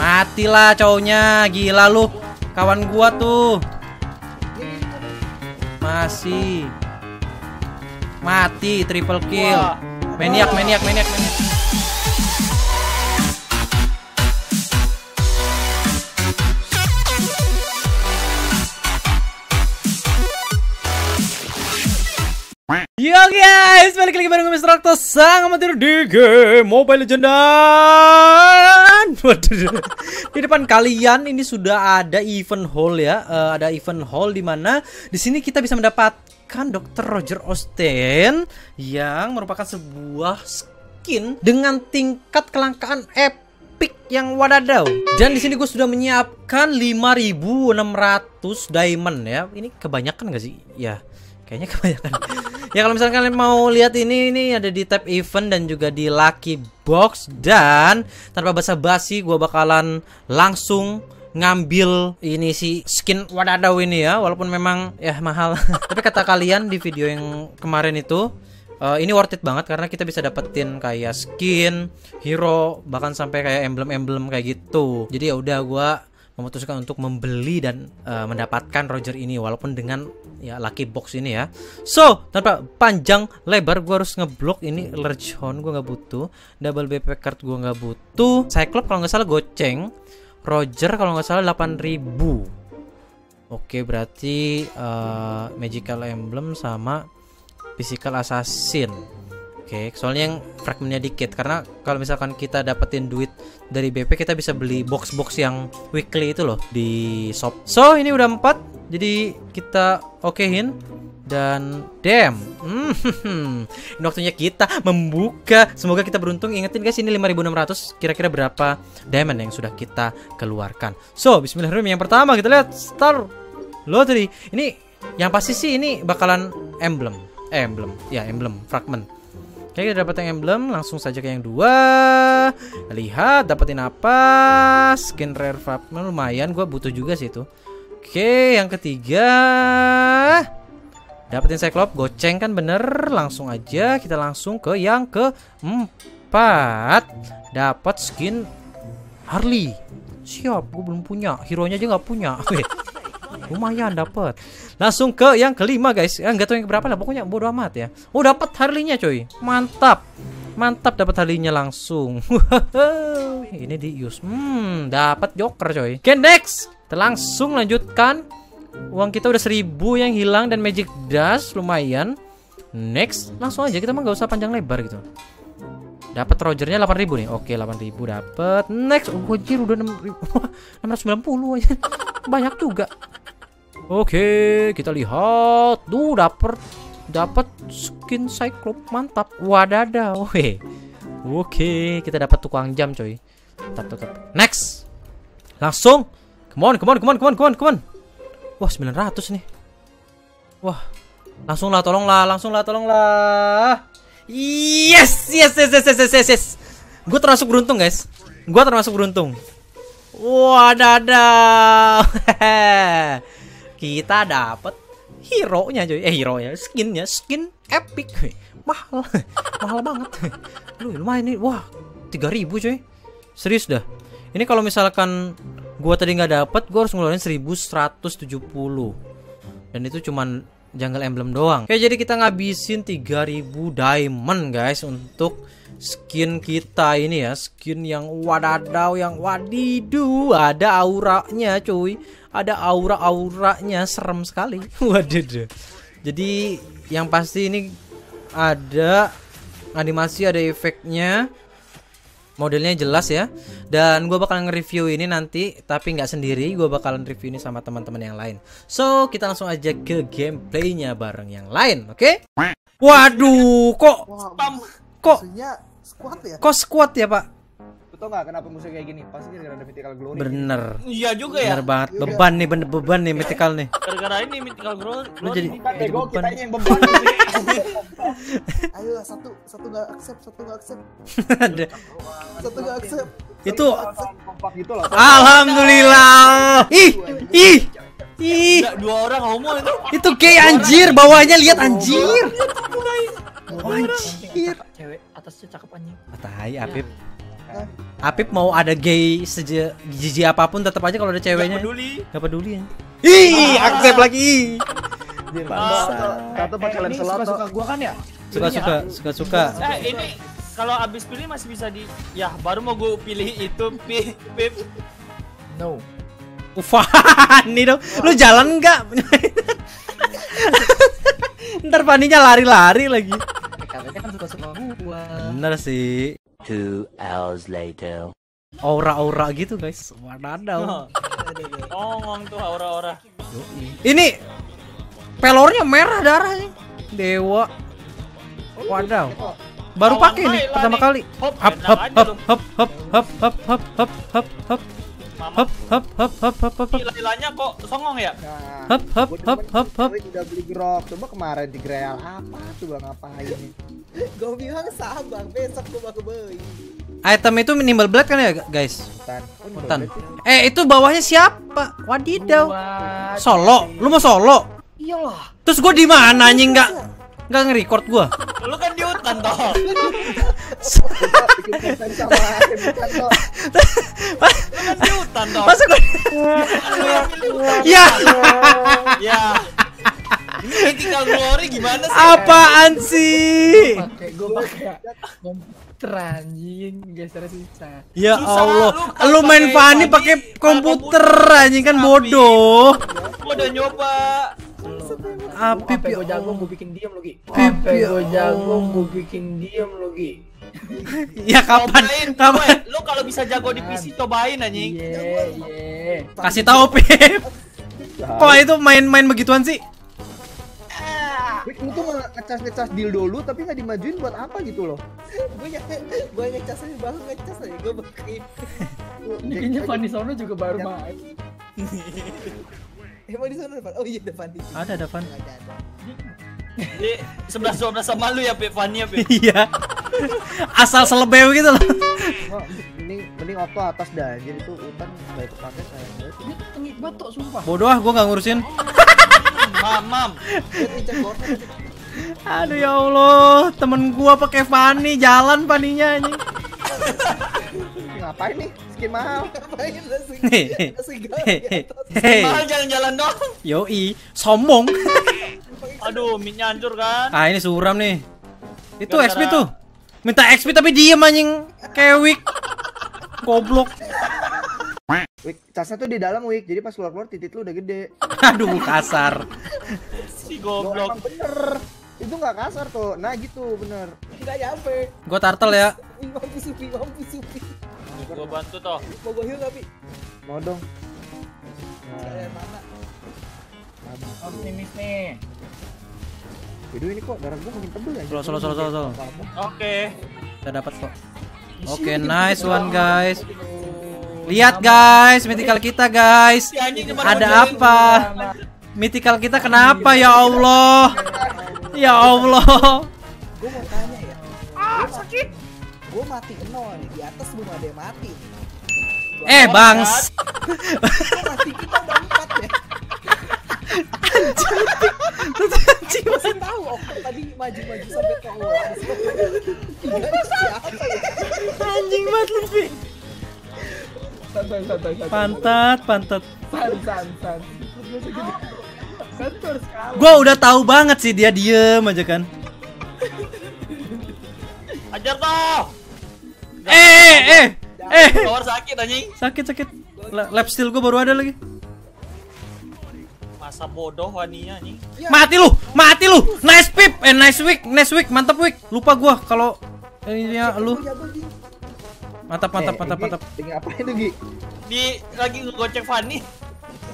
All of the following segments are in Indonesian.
Matilah cowoknya, gila lu. Kawan gua tuh. Masih. Mati triple kill. Maniak, maniak, maniak, maniak. Yo guys, balik lagi bareng Mr. Octo Sang amatir di game Mobile Legends Waduh, Di depan kalian ini sudah ada event hall ya Eh, Ada event hall di mana di sini kita bisa mendapatkan Dr. Roger Austin Yang merupakan sebuah skin dengan tingkat kelangkaan epic yang wadadau. Dan di sini gue sudah menyiapkan 5.600 diamond ya. Ini kebanyakan gak sih? Ya, kayaknya kebanyakan. ya kalau misalkan kalian mau lihat ini ini ada di tab event dan juga di lucky box dan tanpa basa-basi gue bakalan langsung ngambil ini si skin wadadau ini ya walaupun memang ya mahal tapi kata kalian di video yang kemarin itu eh, ini worth it banget karena kita bisa dapetin kayak skin, hero, bahkan sampai kayak emblem-emblem kayak gitu. Jadi ya udah gua memutuskan untuk membeli dan eh, mendapatkan Roger ini walaupun dengan ya lucky box ini ya. So, tanpa panjang lebar gua harus ngeblok ini large horn gua nggak butuh, double BP card gua nggak butuh, Cyclops kalau nggak salah goceng, Roger kalau nggak salah 8000. Oke, berarti eh, magical emblem sama physical assassin. Oke, soalnya yang fragmentnya dikit karena kalau misalkan kita dapetin duit dari BP kita bisa beli box-box yang weekly itu loh di shop. So, ini udah empat. Jadi kita okein dan damn. Hmm, ini waktunya kita membuka. Semoga kita beruntung. Ingetin guys, ini 5600 kira-kira berapa diamond yang sudah kita keluarkan. So, bismillahirrahmanirrahim. Yang pertama kita lihat Star Lottery. Ini yang pasti sih ini bakalan emblem. Emblem. Ya, emblem fragment. Oke, kita dapat yang emblem, langsung saja ke yang dua. Lihat dapetin apa? Skin rare fragment lumayan, gua butuh juga sih itu. Oke, yang ketiga. Dapetin Cyclops, goceng kan bener. Langsung aja kita langsung ke yang keempat. Dapat skin Harley. Siap, gue belum punya. Hero-nya aja nggak punya. Weh, Lumayan dapat. Langsung ke yang kelima guys. Ya nggak tahu yang berapa lah. Pokoknya bodo amat ya. Oh dapat Harley-nya coy. Mantap. Mantap dapat Harley-nya langsung. Ini di use. Hmm, dapat Joker coy. Oke, next. Kita langsung lanjutkan. Uang kita udah seribu yang hilang dan magic dust lumayan. Next, langsung aja kita mah nggak usah panjang lebar gitu. Dapat Rogernya 8000 nih. Oke, 8000 dapat. Next, oh anjir udah 6000. 690 aja. Banyak juga. Oke, kita lihat. Tuh dapat dapat skin Cyclops mantap. Wadadaw. Weh. Oke, kita dapat tukang jam coy. Tetap tetap. Next. Langsung. Come on, come on, come on, come on, come on, come on. Wah, 900 nih. Wah. Langsung lah, tolong lah, langsung lah, tolong lah. Yes, yes, yes, yes, yes, yes, yes. yes. Gue termasuk beruntung, guys. Gue termasuk beruntung. Wadadaw. Kita dapat hero-nya coy. Eh, hero-nya, skinnya, skin epic. Weh, Mahal. Mahal banget. Lu lumayan nih. Wah, 3000 coy. Serius dah. Ini kalau misalkan gua tadi nggak dapat, gua harus ngeluarin 1170. Dan itu cuman jungle emblem doang. Oke, jadi kita ngabisin 3000 diamond guys untuk skin kita ini ya, skin yang wadadau yang wadidu, ada auranya cuy. Ada aura-auranya serem sekali. Waduh. Jadi yang pasti ini ada animasi, ada efeknya. Modelnya jelas ya. Dan gue bakalan nge-review ini nanti, tapi nggak sendiri. Gue bakalan review ini sama teman-teman yang lain. So kita langsung aja ke gameplaynya bareng yang lain, oke? Waduh, kok kok musuhnya squad ya? kok squad ya pak? Tau gak kenapa musuh kayak gini? Pasti gara-gara ada mythical glory. Bener, Iya juga ya. bener banget. Beban nih, bener beban nih mythical nih. Gara-gara ini mythical glory. Lu jadi beban. kita yang beban. Ayolah satu, satu nggak accept, satu nggak accept, Ada. satu nggak accept. Itu Kompak gitu loh. alhamdulillah. Ih, ih. Ih, Nggak, dua orang homo itu. itu gay anjir, bawahnya lihat anjir. Oh, anjir. Cewek atasnya cakep anjing. Tai Apip. Apip mau ada gay seje jijik apa pun tetap aja kalau ada Gak ceweknya. peduli. Gak peduli ya. Ih, accept lagi. Satu pakai Ini suka-suka gua kan ya? Suka-suka, suka-suka. Eh ini kalau abis pilih masih bisa di ya baru mau gue pilih itu pi pip No. Fani dong. Lu jalan nggak? Ntar Faninya lari-lari lagi. Katanya kan suka-suka gua. Bener sih. Two hours later. Aura-aura gitu guys. Wadaw. ngomong tuh aura-aura Ini pelornya merah darahnya. Dewa. Wadaw. Baru pakai nih pertama nih. kali. Hop, Hop hop hop hop hop hop hop hop hop hop hop hop Mama hop hop hop hop hop hop Lilanya kok songong ya? Nah, hop hop hop hop hop udah beli grok. Coba kemarin di Grail apa tuh bang ngapain nih? Gua bilang sabar, besok gua baru beli. Item itu minimal blade kan ya guys? Tan. Tan. Eh itu bawahnya siapa? Wadidaw. Solo. Lu mau solo? Iyalah. Terus gue di mana anjing nggak nggak nge-record gua? Lu kan di hutan toh. Lu kan di hutan toh. Masa hutan. Ya, Ya. Ini mythical glory gimana sih? apaan sih? pakai gue pakai komputer anjing geser sisa Ya Susah, Allah, lu lu main Fanny pakai komputer anjing kan bodoh. Gua udah nyoba. Apa ya gue jago gue bikin diem lo Gi ya gue jago gue bikin diem lo Gi Ya kapan? Cobain, Kapan? Lu kalau bisa jago di PC cobain anjing. iya iya Kasih tahu Pip. Kok itu main-main begituan sih? Wih, lu tuh malah ngecas-ngecas dildo lu tapi nggak dimajuin buat apa gitu loh? Gua ya gua ngecas aja baru ngecas aja gua pakai. Ini kayaknya Fanny Sono juga baru main Emang di sana depan. Oh iya depan di. Ada ada Fan. Ada ada. Di 11 12 sama lu ya, Pip. Fanny ya, Pip. Iya. Asal selebeu gitu loh. Mending mending auto atas dah. Jadi itu hutan nggak ikut pakai banget. ini tengik batok sumpah Bodoh ah, gua nggak ngurusin. Mam. Aduh ya Allah, temen gua pakai Fanny jalan Fanny-nya anjing. Ngapain nih? Skin mahal. Ngapain. Hei, Mahal jalan-jalan dong. yoi, sombong. Aduh, minyak hancur kan. Ah ini suram nih. Itu XP tuh. Minta XP tapi diem anjing. Weak. Goblok. Wik, casnya tuh di dalam Wik. Jadi pas keluar keluar titik lu udah gede. Aduh kasar. Si Lo goblok. emang bener. Itu nggak kasar tuh. Nah gitu bener. Enggak nyampe. Gua turtle ya. Ih, Mampus supi, mampus supi. Gua bantu toh. Mau gua heal nggak, Pi? Mau dong. Nah, mana? optimis nih Waduh ini kok darah gua makin tebel ya. Solo, solo, solo, solo, solo. Oke. Kita dapat kok. Oke, nice one guys. Lihat guys, mythical kita guys. Anjing Ada apa? Mythical kita kenapa ya Allah? Ya Allah. Gua mau tanya ya. Ah, sakit. Gua mati nol nih. Di atas belum ada yang mati. Eh, Bangs. Mati kita udah empat ya. Anjing, Masih tahu oh, tadi maju-maju sampai ke ya? Anjing banget. Santai santai santai Pantat, pantat. san san san Sentur sekali Gua udah tahu banget sih dia diem aja kan. Ajar toh. Eh, eh, eh. Eh, Keluar sakit anjing. sakit sakit. La- Lap steel gua baru ada lagi. Masa bodoh waninya anjing. Mati lu, mati lu. Nice pip, eh nice week, nice week, mantap week. Lupa gua kalau ininya lu. Jago di. Mantap, mantap, Eh, mantap, Gi, mantap. Lagi ngapain tuh Gi? Di lagi ngegocek Fanny.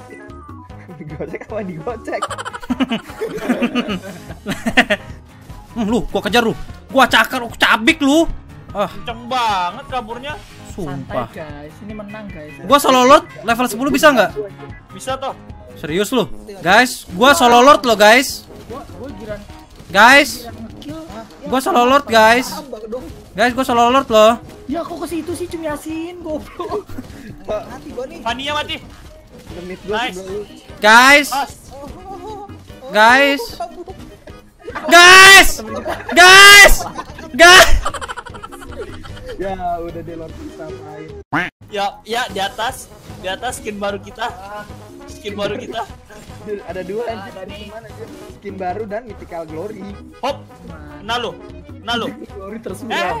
Digocek apa digocek? Hmm, lu, gua kejar lu. Gua cakar, gua cabik lu. Ah, Kenceng banget kaburnya. santai sumpah. guys ini menang guys Gua solo lord level 10 bisa nggak? Bisa toh. Serius lu? Guys, gua solo lord lo guys. gua gua giran Guys, gua solo lord guys. Guys, gua solo lord loh. Ya kok ke situ sih cum yasin goblok Mati gua nih. Fanny-nya mati. Menit gua Nice. Guys, guys, guys, guys, guys, Ya udah deh Lord bisa main. Ya, ya di atas, di atas skin baru kita. Skin baru kita. Ada dua anjir dari mana anjir? Skin baru dan mythical glory. Hop. Nah lo. Nah lo. Glory terus Eh,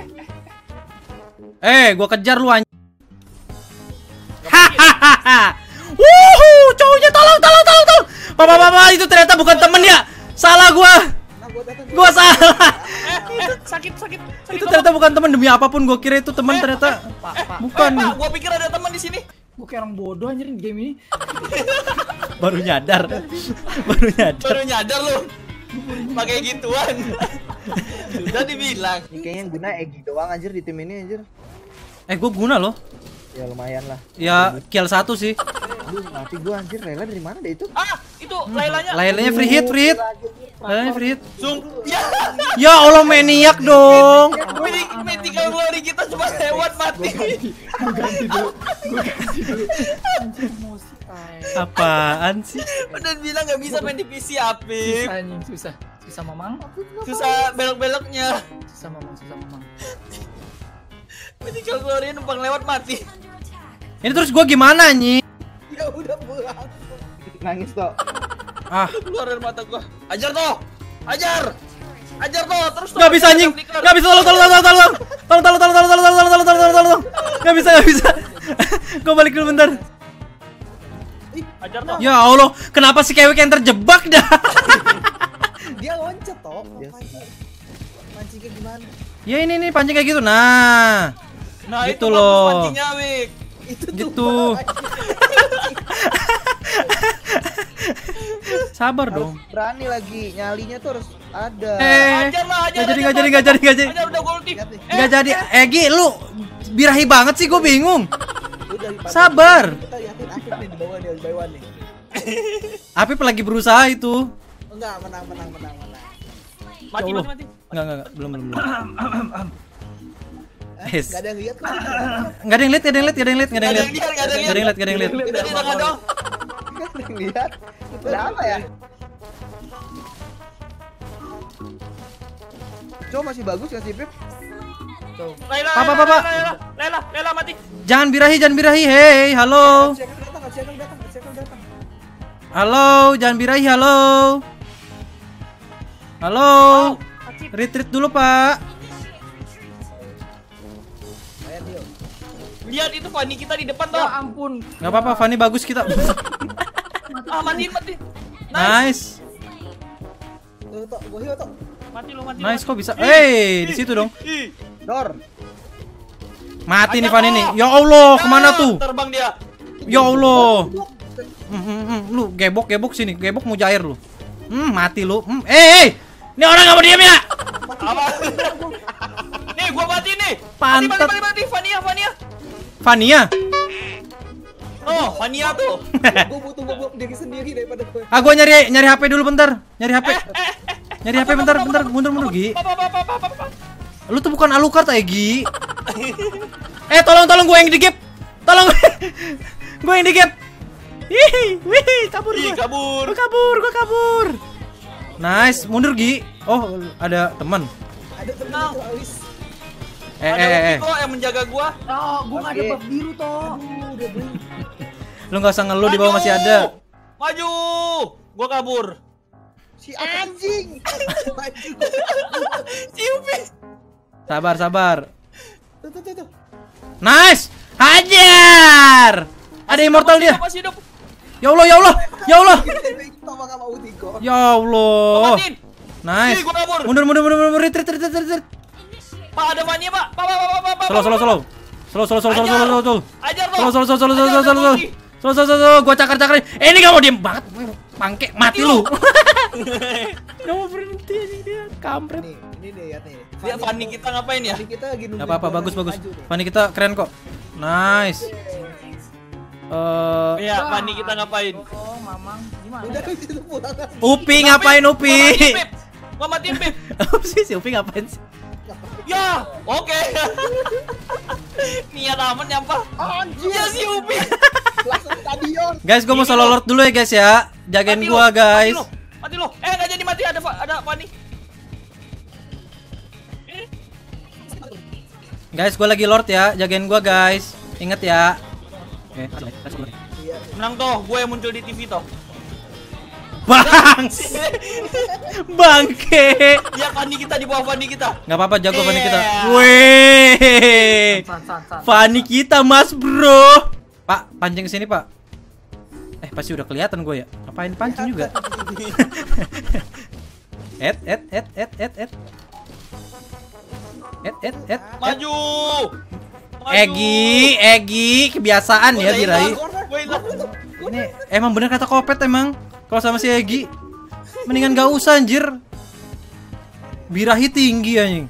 Eh, gua kejar lu anjing. Hahaha. Wuhu, cowoknya tolong tolong tolong tolong. Papa papa itu ternyata bukan temen ya. Salah gua. Nah, gua. Gua salah. eh, eh, sakit, sakit. sakit Itu ternyata bukan temen demi apa pun gua kira itu temen ternyata Pak, pak. bukan. Eh, Pak, gua pikir ada teman di sini. Gue kayak orang bodoh anjir di game ini. Baru nyadar. Baru nyadar. Baru nyadar lu. Pakai gituan. Sudah dibilang. Ini kayaknya yang guna Egi doang anjir di tim ini anjir. Eh, gua guna loh. Ya lumayan lah. Ya, kill satu sih. Lu mati gua anjir. Lela dari mana deh itu? Ah, itu lailanya. Lainnya free hit, free hit. Lainnya free hit. Zoom. Ya. Ya Allah maniak dong. Ini mythical glory kita cuma lewat mati. Gue ganti dulu. Gue ganti dulu. Apaan sih? Udah bilang nggak bisa main di PC Apip. Susah anjing, susah. Susah mamang. Susah belok-beloknya. Susah mamang, susah mamang. Mythical glory numpang lewat mati. Ini terus gua gimana anjing? Ya udah pulang. Nangis toh. Ah, Keluar dari mata gua. Ajar toh. Ajar. Ajar toh terus toh. Nggak bisa anjing. Nggak bisa tolong tolong tolong tolong. Tolong tolong tolong tolong tolong tolong tolong tolong tolong tolong tolong. Nggak bisa nggak bisa. Gua balik dulu bentar. Ajar toh. Ya Allah, kenapa si Kewik yang terjebak dah? Dia loncat toh. Pancing. Pancingnya gimana? Ya ini nih pancing kayak gitu. Nah, Nah, Gitu itu loh. pancingnya, Wik. Itu tuh. gitu. Sabar dong. Berani lagi nyalinya tuh harus ada. Eh, Ajar lah, ajar. nggak jadi ajar, nggak jadi nggak jadi nggak jadi Ajar udah gua ulti. Lihat nih. nggak jadi. Egi, lu birahi banget sih, gue bingung. Sabar. Kita liatin Afif nih di bawah nih, di bawah nih. Apip lagi berusaha itu. Enggak, menang, menang, menang, menang. Mati, Ya mati, mati. Enggak, enggak, enggak, belum, belum, belum. Eh, Yes. Gak ada yang lihat kok. Enggak ada yang lihat, enggak ada yang lihat, enggak ada yang lihat, enggak ada yang lihat. Nggak ada yang lihat, Enggak ada yang lihat, enggak ada yang lihat. Ada apa ya? Coba masih bagus gak sih Pip? Laila, Papa, Laila, papa. Laila, Laila, Laila mati. Jangan birahi, jangan birahi. Hei, halo. Halo, jangan birahi, halo. Halo. Retreat dulu, Pak. Lihat itu Fanny kita di depan Ya toh. ampun. Enggak apa-apa, Fanny bagus kita. Ah, mati, mati. Nice. Nice. Tuh. Mati lu, mati. Nice kok bisa. Eh, di situ dong. Dor. Mati nih Fanny kok. nih. Ya Allah, ke mana Ah, tuh? Terbang dia. Ya Allah. Hmm, hmm, hmm. Lu gebok gebok sini, gebok mau jair lu. Hmm, mati lu. Hmm. Eh, eh. Ini orang nggak mau diam ya? Apa? nih, gua mati nih. Pantat. mati, mati, mati. Fania, Fania. Fania. Oh, Fania tuh. Gua butuh gua diri sendiri daripada gua. Ah, gua nyari nyari HP dulu bentar. Nyari HP. Nyari HP bentar, bentar. Mundur, mundur, Gi. Lu tuh bukan Alucard, eh, Gi. Eh, tolong, tolong gue yang digip. Tolong. gue yang digip. Ih, wih, kabur Ih, gua. kabur. Gua kabur, gua kabur. Nice, mundur, Gi. Oh, ada teman. Ada Alis. Eh, Ada eh, eh, eh. Wiko yang menjaga gua. Oh, gue nggak ada buff biru toh. Lu nggak usah ngeluh di bawah masih ada. Maju. Gua kabur. Si anjing. Maju. Ciupi. Sabar, sabar. Nice! Hajar! Ada immortal dia. Ya Allah, ya Allah, ya Allah. Ya Allah. Nice. Mundur, mundur, mundur, mundur, retreat, retreat, retreat. Pak ada mania, Pak. Pak, pak, pak, pak. solo slow, slow. Slow, slow, slow, slow, slow, slow, slow. Ajar lo. Slow, slow, slow, slow, slow, slow, slow. Slow, slow, slow, slow. Gua cakar-cakarin. Eh, ini mau diem banget. Pangke, mati lu. Kamu berhenti ini dia, kampret. Nih, ini dia lihat nih. Lihat Fanny kita ngapain ya? Fanny kita lagi nunggu. Gak apa-apa, bagus, bagus. Fanny kita keren kok. Nice. Eh, Iya, Fanny kita ngapain? Oh, mamang. Gimana? Udah ya? itu pulang. Upi ngapain Upi? Pip. Gua matiin, Pip. Apa sih si Upi ngapain sih? Ya, oke. Niat aman nyampah. Anjir. Ya si Upi. Langsung stadion. Guys, gua mau solo lord dulu ya guys ya. Jagain Mati gua lo, guys. Guys, gue lagi lord ya, jagain gue guys. Ingat ya. Oke, Iya. Menang toh, gue yang muncul di TV toh. bang, bangke. Ya Fani kita di bawah Fani kita. Nggak apa-apa, jago Fanny kita. Yeah. Weh. Fanny kita mas bro. Pak, pancing sini pak. Eh, pasti udah kelihatan gue ya. Ngapain pancing juga? et, et, et, et, et, et. Et, et, et. Maju. Maju. Egi, Egi, kebiasaan ya diraih. Ini emang bener kata Kopet emang. Kalau sama si Egi, mendingan gak usah anjir. Birahi tinggi anjing.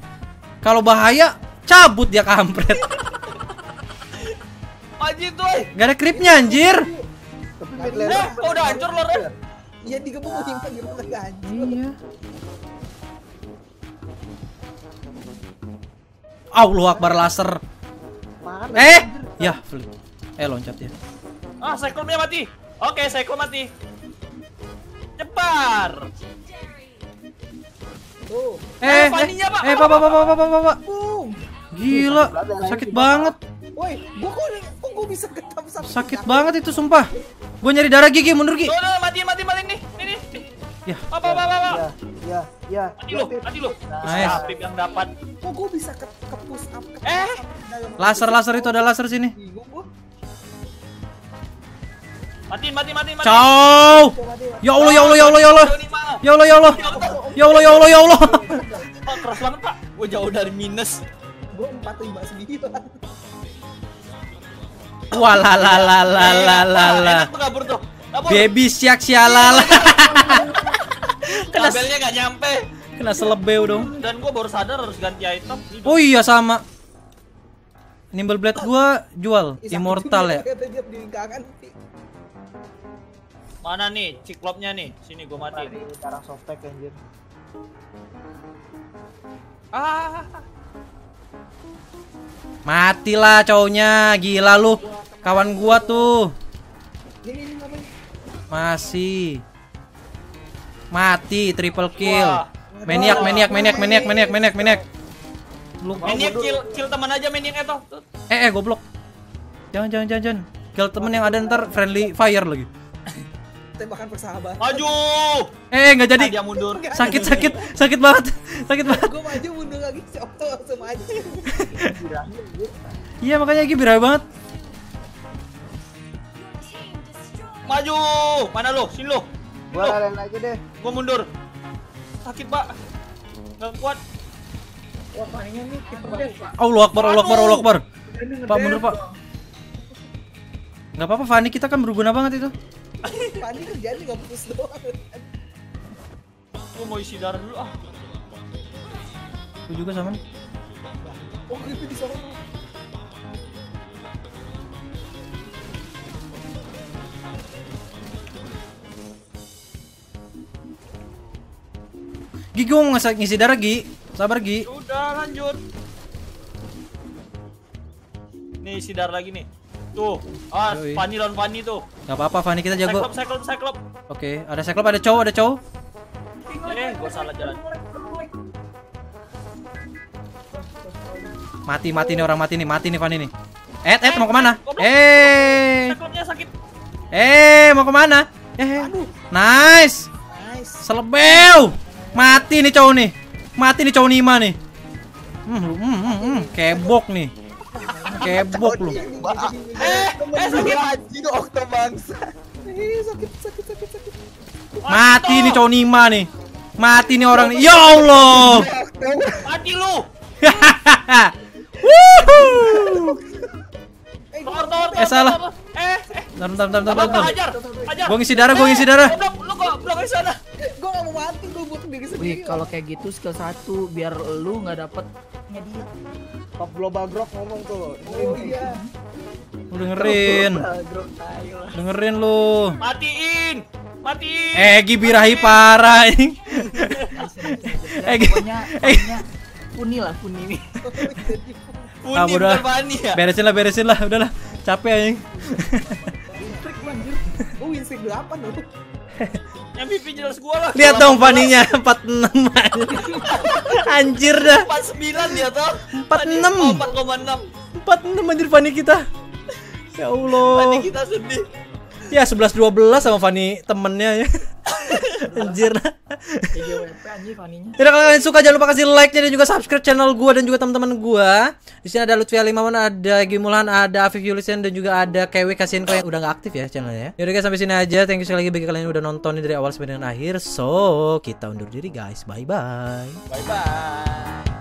Kalau bahaya, cabut dia kampret. Maju tuh. eh. Gak ada kripnya anjir. Tapi Eh, udah hancur lor ya? Iya digebukin kan gimana gak hancur. Iya. Allah Akbar laser. mana? Eh, ya flip. Eh loncat ya. Ah, cyclone mati. Oke, cyclone mati. Cepar. Tuh. Eh, eh, Fanny-nya, Pak. eh, pak, pak, pak, pak, pak, pak, pak. Boom. Gila, sakit banget. Woi, gua kok kok gua bisa ketemu sama Sakit banget itu sumpah. Gue nyari darah gigi mundur Gi. Tuh, tuh, mati, mati, mati nih. Nih, nih. Ya. Apa, apa, apa, apa. Ya, ya, ya. Mati lu, mati lu. Nice. Habib yang dapat. Kok gua bisa ke, ke push up ke Eh. Laser laser itu ada laser sini. bingung gua. Mati, mati, mati, mati. Ciao. Ya Allah ya Allah ya Allah ya Allah. Ya Allah ya Allah. Ya Allah ya Allah ya Allah. Pak, keras banget, Pak. Gue jauh dari minus. Gua 459. Wala la la la la la la. Enak tuh kabur tuh. Kabur. Baby siak sialala. Kabelnya nggak nyampe. Kena selebeu dong. Dan gue baru sadar harus ganti item. Ini Oh iya sama. Nimble blade gua jual sakit immortal ya. Di kangen. Mana nih ciklopnya nih? Sini gue matiin. Sekarang softtek anjir. Ah, Matilah cowoknya, gila lu. Kawan gua tuh. Ini ini ngapain? Masih. Mati triple kill. Wah. Maniak, maniak, maniak, maniak, maniak, maniak, maniak. Lu Maniak kill kill teman aja maniak itu. Eh eh goblok. Jangan jangan jangan jangan. Kill temen yang ada ntar friendly fire lagi. Tembakan persahabatan. Maju. Eh nggak jadi. Ah, dia mundur. Sakit sakit sakit banget. Sakit banget. Gua maju mundur lagi si Okto langsung maju. Iya makanya Gi birahi banget. Maju. Mana lu? Sini lu. Gua lalen aja deh. Gue mundur. Sakit, Pak. Gak kuat. Wah, palingnya nih kita Pak. Allah Akbar, Allah Akbar, Allah Akbar. Pak mundur Pak. Nggak apa-apa Fanny kita kan berguna banget itu. Pani kerjaan enggak putus doang. Gue mau isi darah dulu ah. Gue juga sama nih. Oh, itu di sana. Gi gue mau ngisi, ngisi darah Gi. Sabar Gi. Udah lanjut. Nih isi darah lagi nih. Tuh. Ah, Yoi. Fanny lawan Fanny tuh. Gak apa-apa Fanny kita jago. Cyclop, cyclop, cyclop. Oke, ada Cyclops, ada cowok, ada cowok. Eh, gue salah jalan. Mati, mati nih orang mati nih, mati nih Fanny nih. Eh, eh mau ke mana? Eh, sakit. eh mau ke mana? Eh, nice, Nice. selebeu. Mati nih cowok nih, mati nih cowok Nima nih. Hmm, lu- hmm, hmm, hmm, kebok nih, kebok lu. Eh, eh sakit anjing Okto bangsa. Eh, sakit sakit sakit sakit. Mati nih cowok Nima nih, mati nih orang nih. Ya Allah. Mati lu. Wuhu. Eh, Eh, salah. Eh, eh. Bentar, bentar, bentar, bentar. Gua ngisi darah, gua ngisi darah. Eh, blok, lu kok blok di sana? Wih, kalau kayak gitu skill 1 biar lu nggak dapet dia. Top global grok ngomong tuh. Oh iya. Lu dengerin, dengerin lu. Matiin. Matiin. Egi birahi parah ini. Eh, pokoknya, eh. puni lah, puni nih. Puni Ah, udah. bukan Fanny ya. Beresin lah, beresin lah, udahlah. Capek anjing. Oh, win streak 8 loh. MVP jelas gua lah. Lihat dong Faninya 46 Anjir dah 49 dia toh. 46. Oh, 4,6. 46 anjir Fani kita Ya Allah kita sedih. Ya 11-12 sama Fani temennya ya Anjir TGWP anjir Faninya. Jadi kalau kalian suka jangan lupa kasih like-nya dan juga subscribe channel gua dan juga teman-teman gua. Di sini ada Lutfi Alimawan, ada Gimulhan, ada Afif Yulisian dan juga ada KW Kasienko yang udah nggak aktif ya channelnya. Yaudah guys sampai sini aja. Thank you sekali lagi bagi kalian yang udah nonton ini dari awal sampai dengan akhir. So kita undur diri guys. Bye bye. Bye bye.